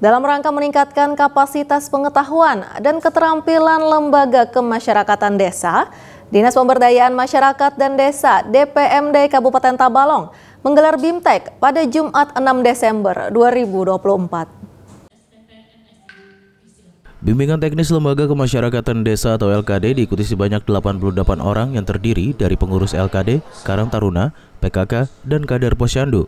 Dalam rangka meningkatkan kapasitas pengetahuan dan keterampilan lembaga kemasyarakatan desa, Dinas Pemberdayaan Masyarakat dan Desa DPMD Kabupaten Tabalong menggelar BIMTEK pada Jumat 6 Desember 2024. Bimbingan teknis Lembaga Kemasyarakatan Desa atau LKD diikuti sebanyak 88 orang yang terdiri dari pengurus LKD, Karang Taruna, PKK, dan kader posyandu.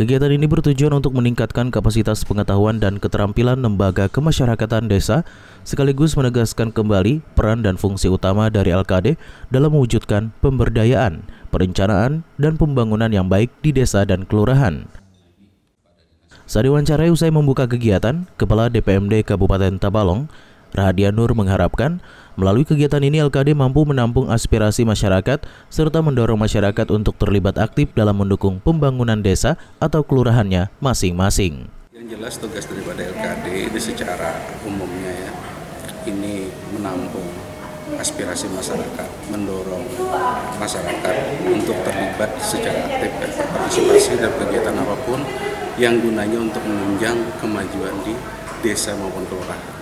Kegiatan ini bertujuan untuk meningkatkan kapasitas pengetahuan dan keterampilan lembaga kemasyarakatan desa, sekaligus menegaskan kembali peran dan fungsi utama dari LKD dalam mewujudkan pemberdayaan, perencanaan, dan pembangunan yang baik di desa dan kelurahan. Saat diwawancarai usai membuka kegiatan, Kepala DPMD Kabupaten Tabalong, Rahadia Nur mengharapkan Melalui kegiatan ini LKD mampu menampung aspirasi masyarakat serta mendorong masyarakat untuk terlibat aktif dalam mendukung pembangunan desa atau kelurahannya masing-masing. Yang jelas tugas daripada LKD ini secara umumnya ya, ini menampung aspirasi masyarakat, mendorong masyarakat untuk terlibat secara aktif dan berpartisipasi dalam kegiatan apa pun yang gunanya untuk menunjang kemajuan di desa maupun kelurahan.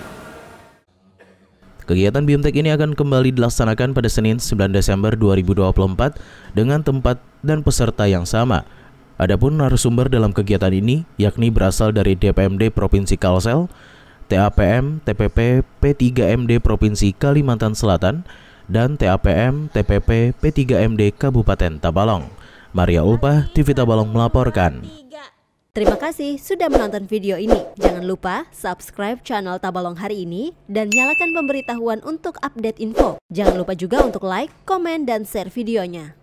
Kegiatan BIMTEK ini akan kembali dilaksanakan pada Senin 9 Desember 2024 dengan tempat dan peserta yang sama. Adapun narasumber dalam kegiatan ini yakni berasal dari DPMD Provinsi Kalsel, TAPM, TPP, P3MD Provinsi Kalimantan Selatan, dan TAPM, TPP, P3MD Kabupaten Tabalong. Maria Ulpah, TV Tabalong melaporkan. Terima kasih sudah menonton video ini. Jangan lupa subscribe channel Tabalong hari ini dan nyalakan pemberitahuan untuk update info. Jangan lupa juga untuk like, komen, dan share videonya.